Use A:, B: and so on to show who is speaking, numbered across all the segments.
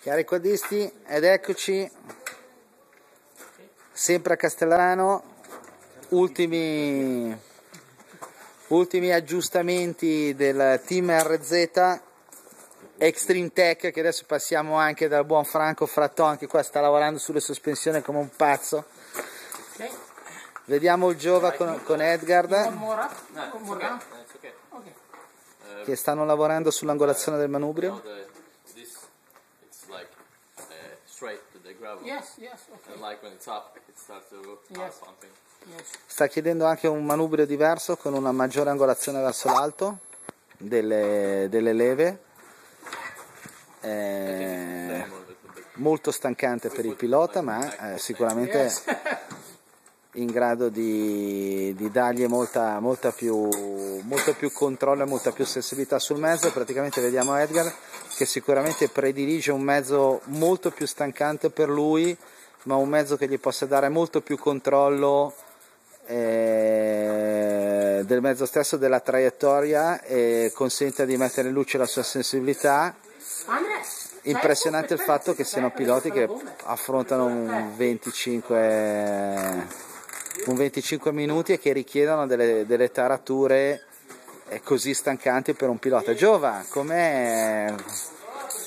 A: Cari quadristi, ed eccoci, sempre a Castellano, ultimi, ultimi aggiustamenti del team RZ Extreme Tech che adesso passiamo anche dal buon Franco Fratton che qua sta lavorando sulle sospensioni come un pazzo. Vediamo il Giova con, con Edgard che stanno lavorando sull'angolazione del manubrio.
B: Yes, yes, okay.
C: And like when it's up, it starts to
B: Yes.
C: pumping.
B: Yes.
A: Sta chiedendo anche un manubrio diverso con una maggiore angolazione verso l'alto delle, delle leve. Eh, molto stancante per il pilota, ma eh, sicuramente
B: Yes.
A: in grado di, di dargli molta, molta, più, molto più controllo e molta più sensibilità sul mezzo. Praticamente vediamo Edgar che sicuramente predilige un mezzo molto più stancante per lui, ma un mezzo che gli possa dare molto più controllo eh, del mezzo stesso, della traiettoria e consente di mettere in luce la sua sensibilità. Impressionante il fatto che siano piloti che affrontano un 25, un 25 minuti e che richiedono delle, delle tarature eh, così stancanti per un pilota. Giova, com'è,
B: un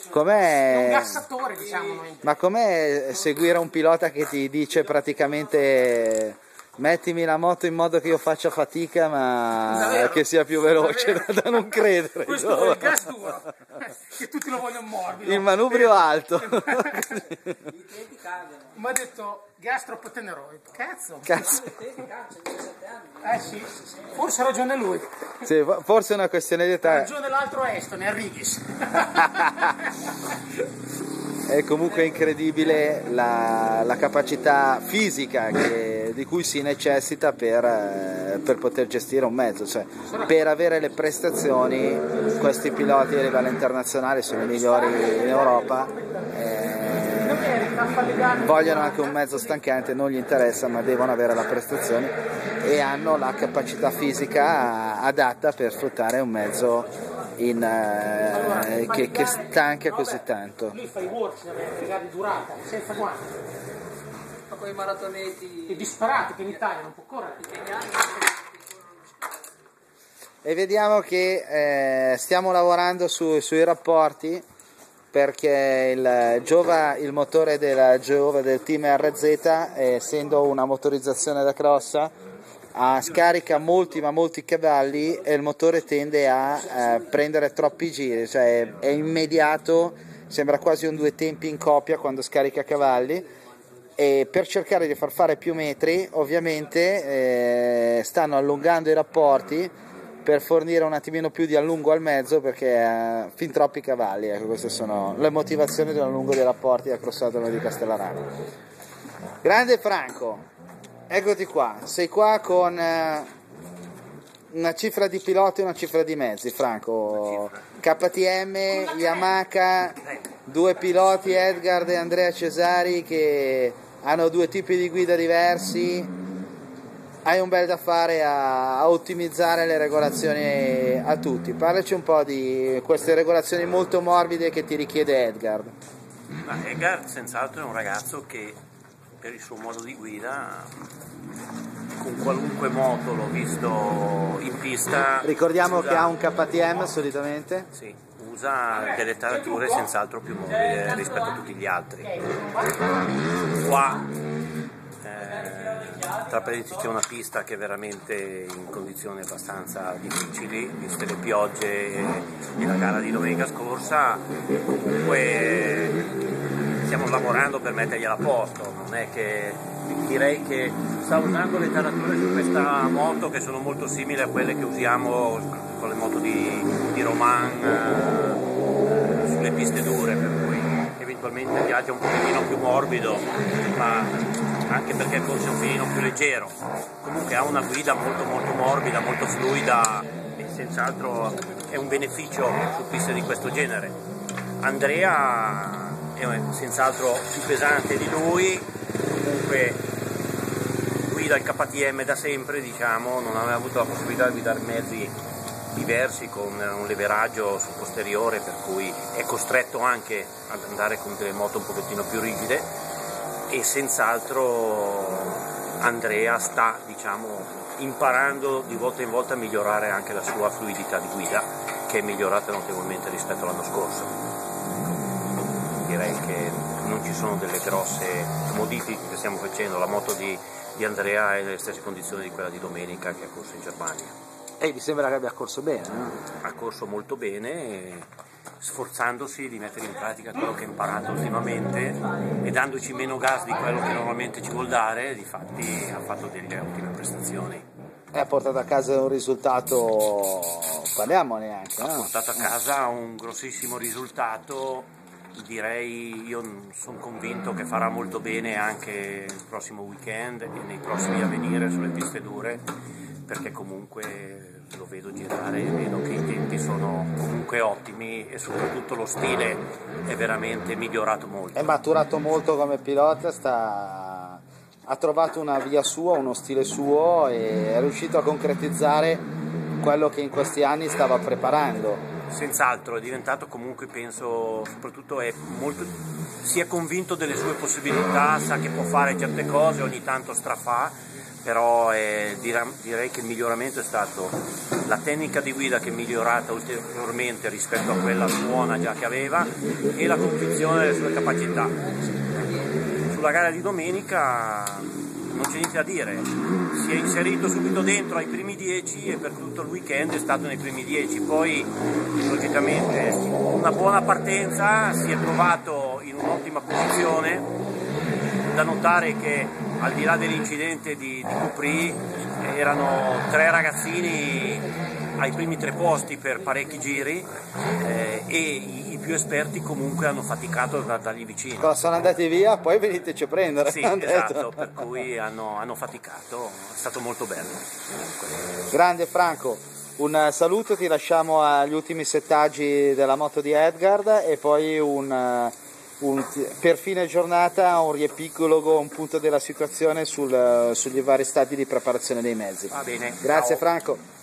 A: com'è,
B: gassatore, diciamo
A: ma com'è seguire un pilota che ti dice praticamente mettimi la moto in modo che io faccia fatica ma che sia più veloce da non credere.
B: Questo è
A: Giova.
B: il gas duro, che tutti lo vogliono morbido.
A: Il manubrio alto.
B: Mi ha detto gas troppo tenero. Ho detto, Cazzo.
A: Cazzo.
B: Eh sì, forse ha ragione lui.
A: Sì, fo- forse è una questione di
B: Ha
A: età.
B: ragione l'altro Eston, Enrichis.
A: È comunque incredibile la, la capacità fisica che- di cui si necessita per, eh, per poter gestire un mezzo. Cioè, per avere le prestazioni, questi piloti a livello internazionale sono i migliori in Europa. eh, vogliono anche un mezzo stancante, non gli interessa, ma devono avere la prestazione e hanno la capacità fisica adatta per sfruttare un mezzo in, eh, che, che stanca così tanto.
B: Lui fa i works, magari di durata, senza guanti.
D: Ma con i maratoneti
B: È disperato che in Italia non può correre.
A: E vediamo che eh, stiamo lavorando su- sui rapporti perché il Giova, il motore della Giova del team RZ, essendo una motorizzazione da crossa, ha scarica molti ma molti cavalli e il motore tende a eh, prendere troppi giri, cioè è immediato, sembra quasi un due tempi in coppia quando scarica cavalli e per cercare di far fare più metri ovviamente eh, stanno allungando i rapporti per fornire un attimino più di allungo al mezzo perché ha fin troppi cavalli, ecco queste sono le motivazioni dell'allungo dei rapporti al crossatome di Castellarano. Grande Franco, eccoti qua, sei qua con eh, una cifra di piloti e una cifra di mezzi, Franco. KTM, Yamaha, due piloti, Edgar e Andrea Cesari che hanno due tipi di guida diversi. Hai un bel da fare a, a ottimizzare le regolazioni a tutti. Parlaci un po' di queste regolazioni molto morbide che ti richiede Edgar.
E: Ma Edgar senz'altro è un ragazzo che per il suo modo di guida con qualunque moto l'ho visto in pista.
A: Ricordiamo
E: usa-
A: che ha un KTM solitamente.
E: sì, usa delle tarature senz'altro più morbide rispetto a tutti gli altri. Qua eh, tra parentesi c'è una pista che è veramente in condizioni abbastanza difficili viste le piogge e la gara di domenica scorsa. Comunque stiamo lavorando per mettergliela a posto, non è che direi che sta usando le tarature su questa moto che sono molto simili a quelle che usiamo con le moto di, di Roman eh, sulle piste dure, per cui eventualmente viaggia un pochettino più morbido, ma anche perché forse un pelino più leggero. Comunque ha una guida molto molto morbida, molto fluida e senz'altro è un beneficio su piste di questo genere. Andrea è senz'altro più pesante di lui, comunque guida il KTM da sempre, diciamo, non aveva avuto la possibilità di guidare mezzi diversi con un leveraggio sul posteriore per cui è costretto anche ad andare con delle moto un pochettino più rigide e senz'altro Andrea sta diciamo, imparando di volta in volta a migliorare anche la sua fluidità di guida che è migliorata notevolmente rispetto all'anno scorso. Non ci sono delle grosse modifiche che stiamo facendo, la moto di, di Andrea è nelle stesse condizioni di quella di domenica che ha corso in Germania.
A: E mi sembra che abbia corso bene?
E: Ha corso molto bene, sforzandosi di mettere in pratica quello che ha imparato ultimamente e dandoci meno gas di quello che normalmente ci vuol dare, difatti ha fatto delle ottime prestazioni.
A: E ha portato a casa un risultato, parliamone anche.
E: Ha portato a casa un grossissimo risultato, direi io sono convinto che farà molto bene anche il prossimo weekend e nei prossimi a venire sulle piste dure perché comunque lo vedo girare e vedo che i tempi sono comunque ottimi e soprattutto lo stile è veramente migliorato molto.
A: È maturato molto come pilota, sta... ha trovato una via sua, uno stile suo e è riuscito a concretizzare quello che in questi anni stava preparando.
E: Senz'altro, è diventato comunque, penso, soprattutto è molto, si è convinto delle sue possibilità, sa che può fare certe cose, ogni tanto strafà però eh, direi che il miglioramento è stato la tecnica di guida che è migliorata ulteriormente rispetto a quella buona già che aveva e la convinzione delle sue capacità. Sulla gara di domenica non c'è niente da dire, si è inserito subito dentro ai primi 10 e per tutto il weekend è stato nei primi 10, poi logicamente una buona partenza, si è trovato in un'ottima posizione. Da notare che al di là dell'incidente di, di Cupri erano tre ragazzini ai primi tre posti per parecchi giri eh, e i, i, più esperti comunque hanno faticato ad andargli vicino.
A: Sono andati via, poi veniteci a prendere.
E: Sì, esatto, per cui hanno, hanno, faticato, è stato molto bello.
A: Grande Franco, un saluto, ti lasciamo agli ultimi settaggi della moto di Edgard e poi un un, per fine giornata un riepilogo, un punto della situazione sul, sugli vari stadi di preparazione dei mezzi.
E: Va bene.
A: Grazie
E: Ciao.
A: Franco.